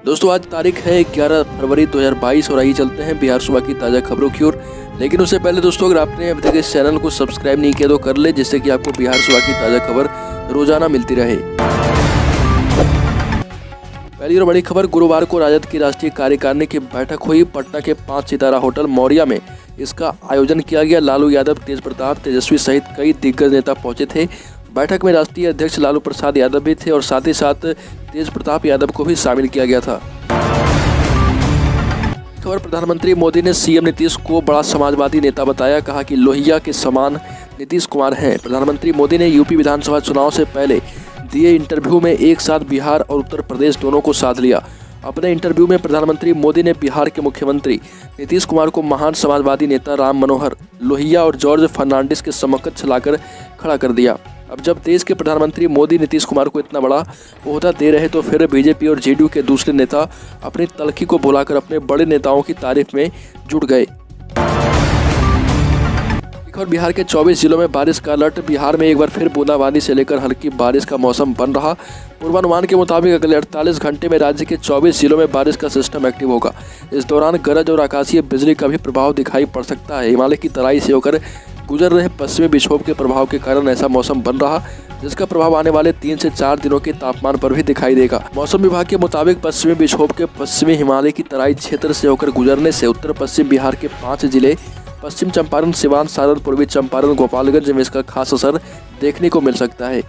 दोस्तों, आज तारीख है 11 फरवरी 2022 और आइए चलते हैं बिहार सुबह की ताज़ा खबरों की ओर। लेकिन उससे पहले दोस्तों, अगर आपने अभी तक इस चैनल को सब्सक्राइब नहीं किया तो कर ले, जिससे कि आपको बिहार सुबह की ताज़ा खबर रोज़ाना मिलती रहे। पहली और बड़ी खबर, गुरुवार को राजद की राष्ट्रीय कार्यकारिणी की बैठक हुई। पटना के पाँच सितारा होटल मौर्या में इसका आयोजन किया गया। लालू यादव, तेज प्रताप, तेजस्वी सहित कई दिग्गज नेता पहुँचे थे। बैठक में राष्ट्रीय अध्यक्ष लालू प्रसाद यादव भी थे और साथ ही साथ तेज प्रताप यादव को भी शामिल किया गया था। खबर, प्रधानमंत्री मोदी ने सीएम नीतीश को बड़ा समाजवादी नेता बताया, कहा कि लोहिया के समान नीतीश कुमार हैं। प्रधानमंत्री मोदी ने यूपी विधानसभा चुनाव से पहले दिए इंटरव्यू में एक साथ बिहार और उत्तर प्रदेश दोनों को साथ लिया। अपने इंटरव्यू में प्रधानमंत्री मोदी ने बिहार के मुख्यमंत्री नीतीश कुमार को महान समाजवादी नेता राम मनोहर, लोहिया और जॉर्ज फर्नांडिस के समकक्ष लाकर खड़ा कर दिया। अब जब देश के प्रधानमंत्री मोदी नीतीश कुमार को इतना बड़ा ओहदा दे रहे तो फिर बीजेपी और जेडीयू के दूसरे नेता अपनी तलखी को बुलाकर अपने बड़े नेताओं की तारीफ़ में जुट गए। और बिहार के 24 जिलों में बारिश का अलर्ट, बिहार में एक बार फिर बूंदाबांदी से लेकर हल्की बारिश का मौसम बन रहा। पूर्वानुमान के मुताबिक अगले 48 घंटे में राज्य के 24 जिलों में बारिश का सिस्टम एक्टिव होगा। इस दौरान गरज और आकाशीय बिजली का भी प्रभाव दिखाई पड़ सकता है। हिमालय की तराई से होकर गुजर रहे पश्चिमी विक्षोभ के प्रभाव के कारण ऐसा मौसम बन रहा, जिसका प्रभाव आने वाले तीन से चार दिनों के तापमान पर भी दिखाई देगा। मौसम विभाग के मुताबिक, पश्चिमी विक्षोभ के पश्चिमी हिमालय की तराई क्षेत्र से होकर गुजरने से उत्तर पश्चिम बिहार के पाँच ज़िले, पश्चिम चंपारण, सिवान, सारण, पूर्वी चंपारण, गोपालगंज में इसका खास असर देखने को मिल सकता है।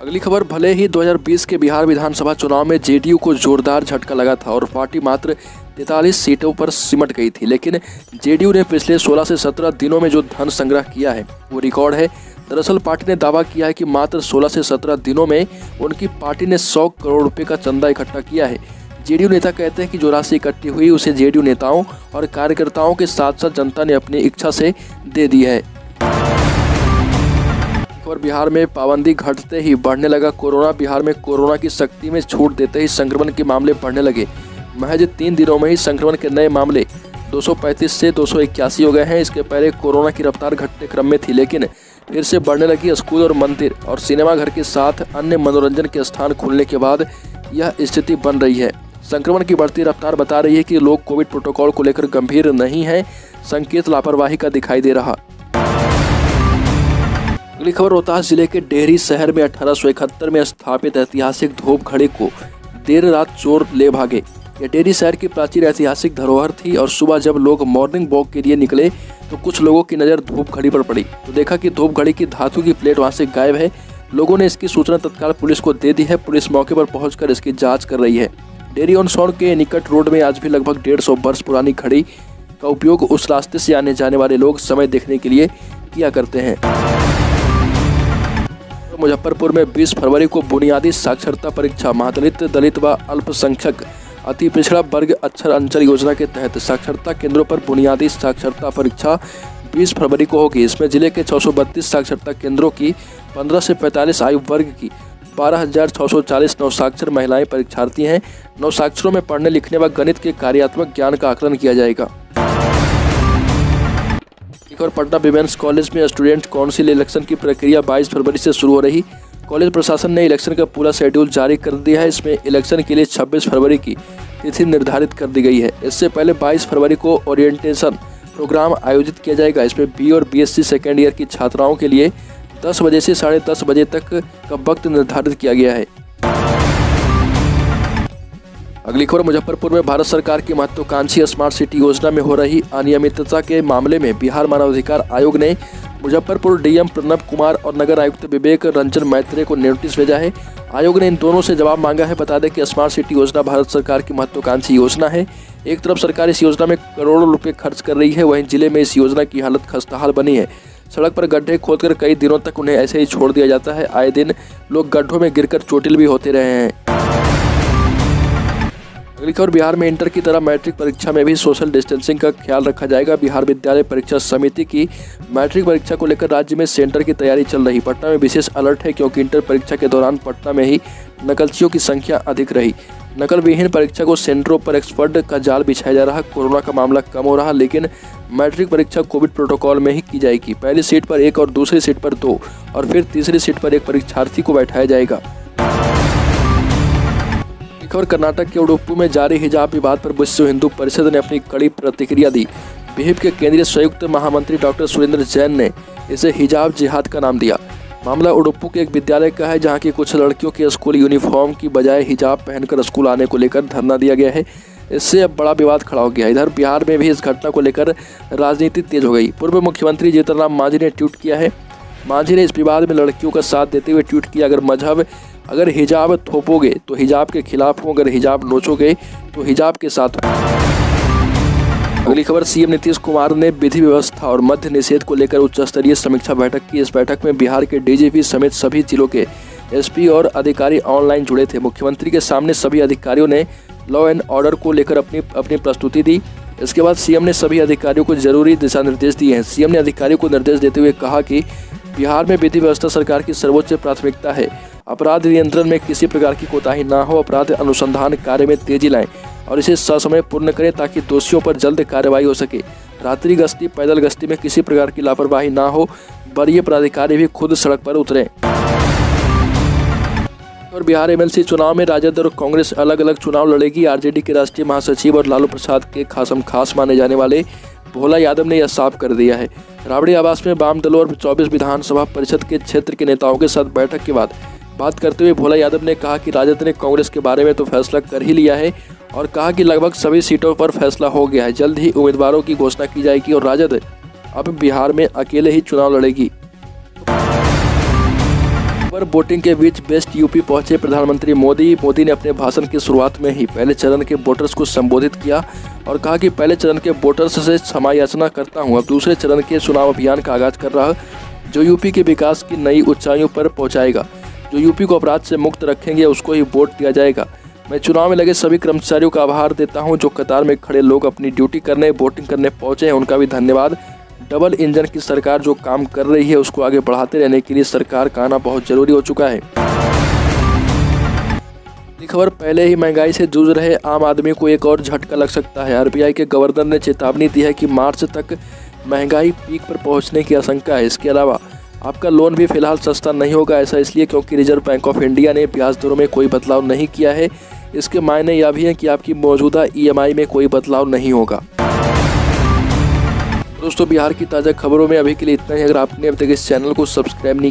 अगली खबर, भले ही 2020 के बिहार विधानसभा चुनाव में जेडीयू को जोरदार झटका लगा था और पार्टी मात्र 43 सीटों पर सिमट गई थी, लेकिन जेडीयू ने पिछले 16 से 17 दिनों में जो धन संग्रह किया है, वो रिकॉर्ड है। दरअसल पार्टी ने दावा किया है कि मात्र 16 से 17 दिनों में उनकी पार्टी ने 100 करोड़ रुपए का चंदा इकट्ठा किया है। जेडीयू नेता कहते हैं कि जो राशि इकट्ठी हुई, उसे जेडीयू नेताओं और कार्यकर्ताओं के साथ साथ जनता ने अपनी इच्छा से दे दी है। और बिहार में पाबंदी घटते ही बढ़ने लगा कोरोना। बिहार में कोरोना की शक्ति में छूट देते ही संक्रमण के मामले बढ़ने लगे। महज तीन दिनों में ही संक्रमण के नए मामले 235 से दो सौ इक्यासी हो गए हैं। इसके पहले कोरोना की रफ्तार घटते क्रम में थी, लेकिन फिर से बढ़ने लगी स्कूल और मंदिर और सिनेमाघर के साथ अन्य मनोरंजन के स्थान खुलने के बाद यह स्थिति बन रही है। संक्रमण की बढ़ती रफ्तार बता रही है कि लोग कोविड प्रोटोकॉल को लेकर गंभीर नहीं हैं, संकेत लापरवाही का दिखाई दे रहा। अगली खबर, रोहतास ज़िले के डेहरी शहर में अठारह सौ इकहत्तर में स्थापित ऐतिहासिक धूप घड़ी को देर रात चोर ले भागे। यह डेहरी शहर की प्राचीन ऐतिहासिक धरोहर थी और सुबह जब लोग मॉर्निंग वॉक के लिए निकले तो कुछ लोगों की नज़र धूप घड़ी पर पड़ी। तो देखा कि धूप घड़ी की धातु की प्लेट वहाँ से गायब है। लोगों ने इसकी सूचना तत्काल पुलिस को दे दी है। पुलिस मौके पर पहुंचकर इसकी जाँच कर रही है। डेरी ऑन सोन के निकट रोड में आज भी लगभग डेढ़ सौ वर्ष पुरानी घड़ी का उपयोग उस रास्ते से आने जाने वाले लोग समय देखने के लिए किया करते हैं। मुजफ्फरपुर में 20 फरवरी को बुनियादी साक्षरता परीक्षा, महादलित, दलित व अल्पसंख्यक अति पिछड़ा वर्ग अक्षर अंचल योजना के तहत साक्षरता केंद्रों पर बुनियादी साक्षरता परीक्षा 20 फरवरी को होगी। इसमें ज़िले के 632 साक्षरता केंद्रों की 15 से 45 आयु वर्ग की बारह हज़ार छः सौ चालीस नवसाक्षर महिलाएँ परीक्षार्थी हैं। नवसाक्षरों में पढ़ने, लिखने व गणित के कार्यात्मक ज्ञान का आकलन किया जाएगा। और पटना विमेंस कॉलेज में स्टूडेंट काउंसिल इलेक्शन की प्रक्रिया 22 फरवरी से शुरू हो रही। कॉलेज प्रशासन ने इलेक्शन का पूरा शेड्यूल जारी कर दिया है। इसमें इलेक्शन के लिए 26 फरवरी की तिथि निर्धारित कर दी गई है। इससे पहले 22 फरवरी को ओरिएंटेशन प्रोग्राम आयोजित किया जाएगा। इसमें बी और बीएससी सेकेंड ईयर की छात्राओं के लिए 10 बजे से साढ़े दस बजे तक का वक्त निर्धारित किया गया है। अगली खबर, मुजफ्फरपुर में भारत सरकार की महत्वाकांक्षी स्मार्ट सिटी योजना में हो रही अनियमितता के मामले में बिहार मानवाधिकार आयोग ने मुजफ्फरपुर डीएम प्रणब कुमार और नगर आयुक्त विवेक रंजन मैत्रे को नोटिस भेजा है। आयोग ने इन दोनों से जवाब मांगा है। बता दें कि स्मार्ट सिटी योजना भारत सरकार की महत्वाकांक्षी योजना है। एक तरफ़ सरकार इस योजना में करोड़ों रुपये खर्च कर रही है। वहीं ज़िले में इस योजना की हालत खस्ताहाल बनी है। सड़क पर गड्ढे खोदकर कई दिनों तक उन्हें ऐसे ही छोड़ दिया जाता है। आए दिन लोग गड्ढों में गिरकर चोटिल भी होते रहे हैं। अगली खबर, बिहार में इंटर की तरह मैट्रिक परीक्षा में भी सोशल डिस्टेंसिंग का ख्याल रखा जाएगा। बिहार विद्यालय परीक्षा समिति की मैट्रिक परीक्षा को लेकर राज्य में सेंटर की तैयारी चल रही। पटना में विशेष अलर्ट है क्योंकि इंटर परीक्षा के दौरान पटना में ही नकलचियों की संख्या अधिक रही। नकल विहीन परीक्षा को सेंटरों पर एक्सपर्ट का जाल बिछाया जा रहा। कोरोना का मामला कम हो रहा, लेकिन मैट्रिक परीक्षा कोविड प्रोटोकॉल में ही की जाएगी। पहली सीट पर एक और दूसरी सीट पर दो, और फिर तीसरी सीट पर एक परीक्षार्थी को बैठाया जाएगा। खबर कर्नाटक के उडुप्पू में जारी हिजाब विवाद पर विश्व हिंदू परिषद ने अपनी कड़ी प्रतिक्रिया दी। विहिप के केंद्रीय संयुक्त महामंत्री डॉक्टर सुरेंद्र जैन ने इसे हिजाब जिहाद का नाम दिया। मामला उडुप्पू के एक विद्यालय का है, जहाँ की कुछ लड़कियों के स्कूल यूनिफॉर्म की बजाय हिजाब पहनकर स्कूल आने को लेकर धरना दिया गया है। इससे अब बड़ा विवाद खड़ा हो गया इधर बिहार में भी इस घटना को लेकर राजनीति तेज हो गई। पूर्व मुख्यमंत्री जीतन राम मांझी ने ट्वीट किया है। मांझी ने इस विवाद में लड़कियों का साथ देते हुए ट्वीट किया, अगर मज़हब अगर हिजाब थोपोगे तो हिजाब के खिलाफ हो। अगर हिजाब नोचोगे तो हिजाब के साथ अगली खबर, सीएम नीतीश कुमार ने विधि व्यवस्था और मध्य निषेध को लेकर उच्च स्तरीय समीक्षा बैठक की। इस बैठक में बिहार के डीजीपी समेत सभी जिलों के एसपी और अधिकारी ऑनलाइन जुड़े थे। मुख्यमंत्री के सामने सभी अधिकारियों ने लॉ एंड ऑर्डर को लेकर अपनी अपनी प्रस्तुति दी। इसके बाद सीएम ने सभी अधिकारियों को ज़रूरी दिशा निर्देश दिए हैं। सीएम ने अधिकारियों को निर्देश देते हुए कहा कि बिहार में विधि व्यवस्था सरकार की सर्वोच्च प्राथमिकता है। अपराध नियंत्रण में किसी प्रकार की कोताही न हो, अपराध अनुसंधान कार्य में तेज़ी लाएँ और इसे ससमय पूर्ण करें ताकि दोषियों पर जल्द कार्रवाई हो सके। रात्रि गश्ती, पैदल गश्ती में किसी प्रकार की लापरवाही ना हो, वरीय पदाधिकारी भी खुद सड़क पर उतरें। और बिहार एमएलसी चुनाव में राजद और कांग्रेस अलग अलग चुनाव लड़ेगी। आरजेडी के राष्ट्रीय महासचिव और लालू प्रसाद के खासम खास माने जाने वाले भोला यादव ने यह साफ़ कर दिया है। राबड़ी आवास में वाम दलों और 24 विधानसभा परिषद के क्षेत्र के नेताओं के साथ बैठक के बाद बात करते हुए भोला यादव ने कहा कि राजद ने कांग्रेस के बारे में तो फैसला कर ही लिया है और कहा कि लगभग सभी सीटों पर फैसला हो गया है। जल्द ही उम्मीदवारों की घोषणा की जाएगी और राजद अब बिहार में अकेले ही चुनाव लड़ेगी। पर वोटिंग के बीच बेस्ट यूपी पहुँचे प्रधानमंत्री मोदी। मोदी ने अपने भाषण की शुरुआत में ही पहले चरण के वोटर्स को संबोधित किया और कहा कि पहले चरण के वोटर्स से क्षमा याचना करता हूँ, अब दूसरे चरण के चुनाव अभियान का आगाज़ कर रहा जो यूपी के विकास की नई ऊंचाइयों पर पहुंचाएगा। जो यूपी को अपराध से मुक्त रखेंगे, उसको ही वोट दिया जाएगा। मैं चुनाव में लगे सभी कर्मचारियों का आभार देता हूँ, जो कतार में खड़े लोग अपनी ड्यूटी करने, वोटिंग करने पहुँचे हैं। उनका भी धन्यवाद। डबल इंजन की सरकार जो काम कर रही है, उसको आगे बढ़ाते रहने के लिए सरकार का आना बहुत ज़रूरी हो चुका है। खबर पहले ही महँगाई से जूझ रहे आम आदमी को एक और झटका लग सकता है। आरबीआई के गवर्नर ने चेतावनी दी है कि मार्च तक महँगाई पीक पर पहुँचने की आशंका है। इसके अलावा आपका लोन भी फ़िलहाल सस्ता नहीं होगा ऐसा इसलिए क्योंकि रिज़र्व बैंक ऑफ़ इंडिया ने ब्याज दरों में कोई बदलाव नहीं किया है। इसके मायने यह भी है कि आपकी मौजूदा ईएमआई में कोई बदलाव नहीं होगा। दोस्तों, बिहार की ताज़ा खबरों में अभी के लिए इतना ही। अगर आपने अब तक इस चैनल को सब्सक्राइब नहीं